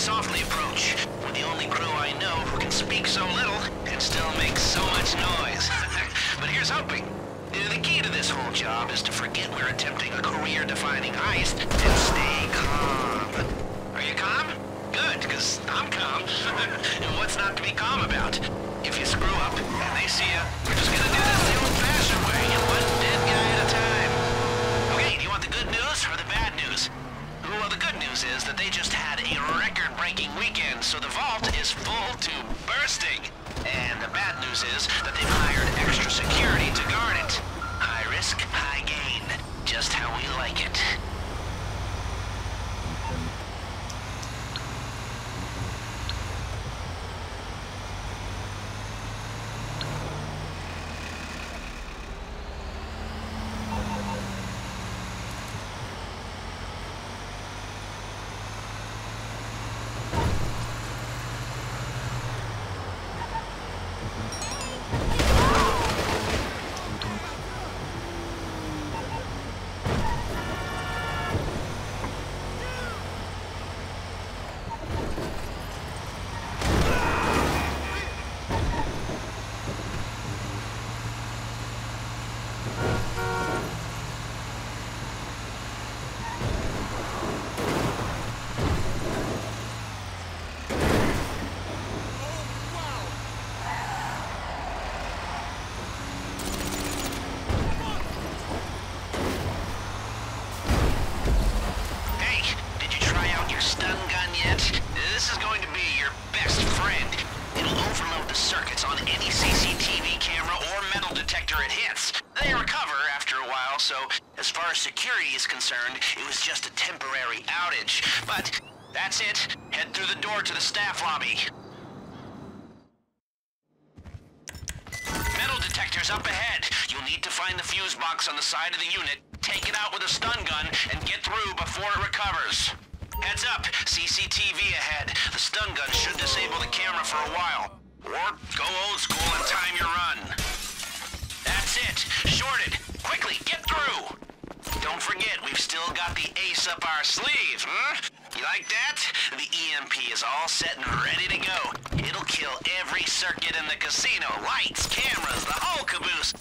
softly, approach. We're the only crew I know who can speak so little and still make so much noise. but here's hoping. The key to this whole job is to forget we're attempting a career-defining heist and stay calm. Are you calm? Good, because I'm calm. and what's not to be calm about? If you screw up and they see you, we're just gonna do this news is that they've hired extra security to guard it. High risk, high gain. Just how we like it. Hey, did you try out your stun gun yet? This is going to be your best friend. It'll overload the circuits on any CCTV camera or metal detector it hits. They recover after a while, so as far as security is concerned, it was just a temporary outage. But that's it. Head through the door to the staff lobby. Metal detector's up ahead. You'll need to find the fuse box on the side of the unit, take it out with a stun gun, and get through before it recovers. Heads up, CCTV ahead. The stun gun should disable the camera for a while. Or go old school and time your run. That's it. Shorted. Forget, we've still got the ace up our sleeve, huh? You like that? The EMP is all set and ready to go. It'll kill every circuit in the casino. Lights, cameras, the whole caboose.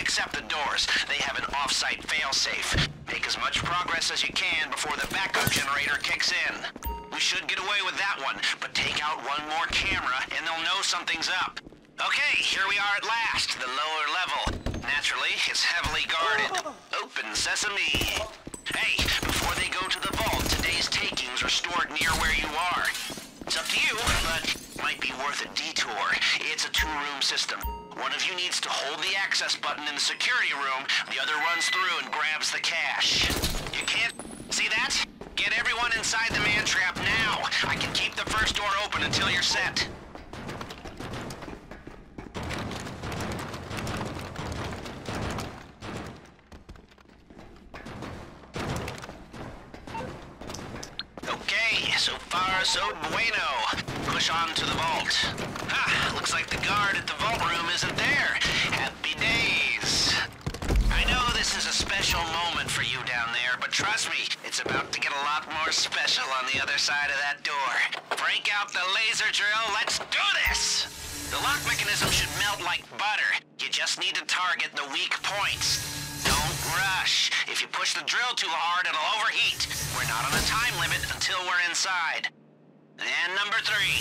Except the doors. They have an off-site failsafe. Make as much progress as you can before the backup generator kicks in. We should get away with that one, but take out one more camera and they'll know something's up. Okay, here we are at last, the lower level. Naturally, it's heavily guarded. Open sesame. Hey, before they go to the vault, today's takings are stored near where you are. It's up to you, but might be worth a detour. It's a two-room system. One of you needs to hold the access button in the security room, the other runs through and grabs the cash. You can't... see that? Get everyone inside the man trap now. I can keep the first door open until you're set. So far so bueno. Push on to the vault. Ha! Looks like the guard at the vault room isn't there. Happy days. I know this is a special moment for you down there, but trust me, it's about to get a lot more special on the other side of that door. Break out the laser drill, let's do this! The lock mechanism should melt like butter. You just need to target the weak points. Rush. If you push the drill too hard, it'll overheat. We're not on a time limit until we're inside. And number three.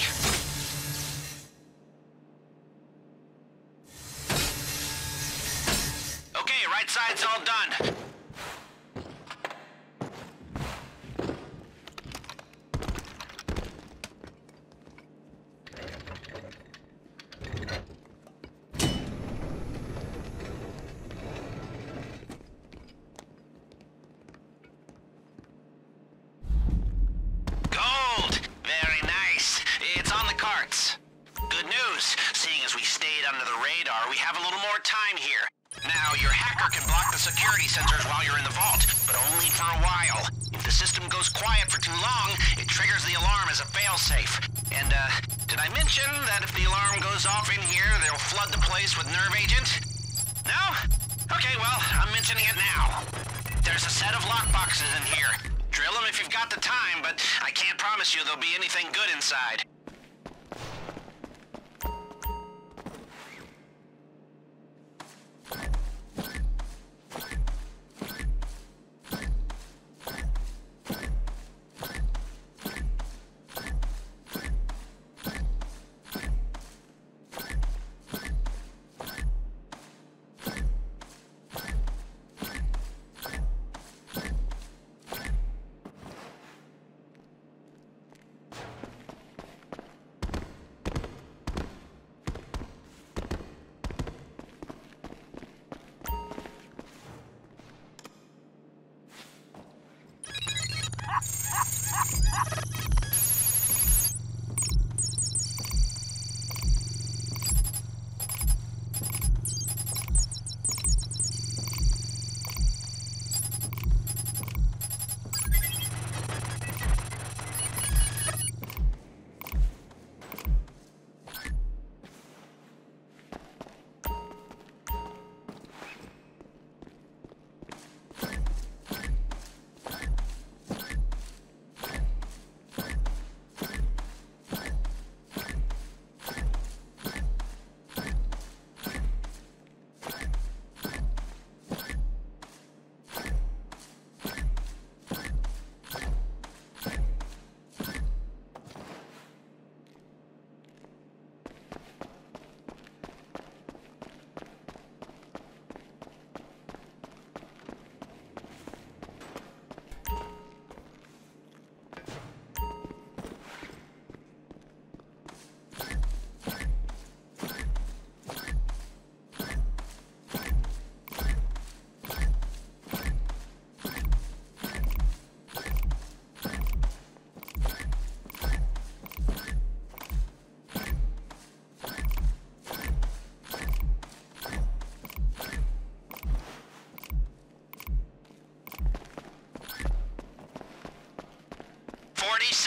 Okay, right side's all done. Failsafe. And, uh, Did I mention that if the alarm goes off in here, they'll flood the place with nerve agent? No? Okay, well, I'm mentioning it now. There's a set of lockboxes in here. Drill them if you've got the time, but I can't promise you there'll be anything good inside.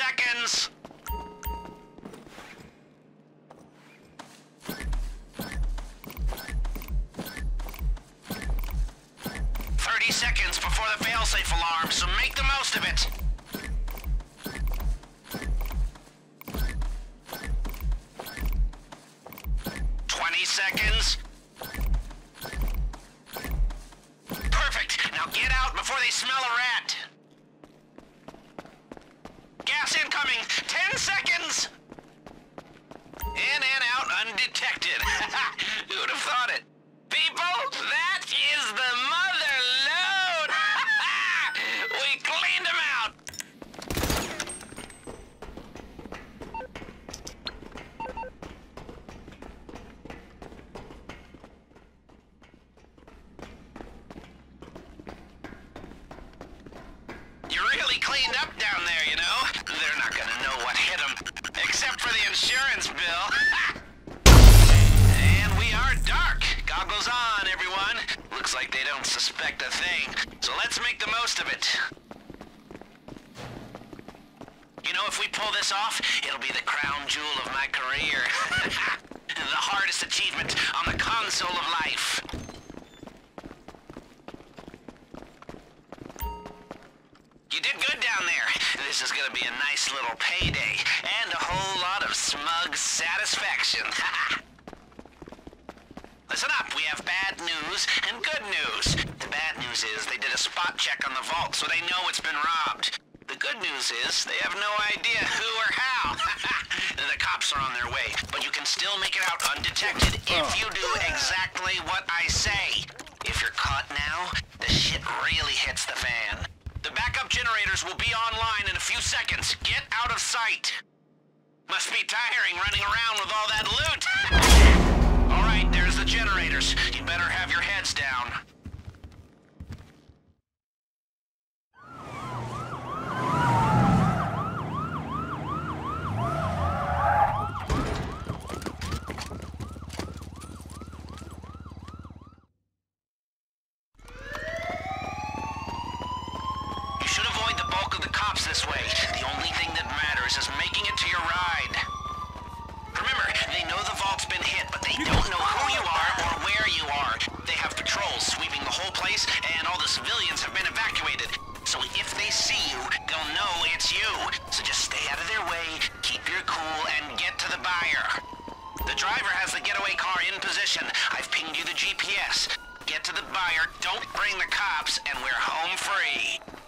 Seconds! Thirty seconds before the failsafe alarm, so make the most of it! Out don't suspect a thing. So let's make the most of it. You know, if we pull this off, it'll be the crown jewel of my career. the hardest achievement on the console of life. You did good down there. This is gonna be a nice little payday, and a whole lot of smug satisfaction. Listen up, we have bad news and good news. The bad news is they did a spot check on the vault, so they know it's been robbed. The good news is they have no idea who or how. the cops are on their way, but you can still make it out undetected if you do oh. exactly what I say. If you're caught now, the shit really hits the fan. The backup generators will be online in a few seconds. Get out of sight. Must be tiring running around with all that loot. the driver has the getaway car in position. I've pinged you the GPS. Get to the buyer, don't bring the cops, and we're home free.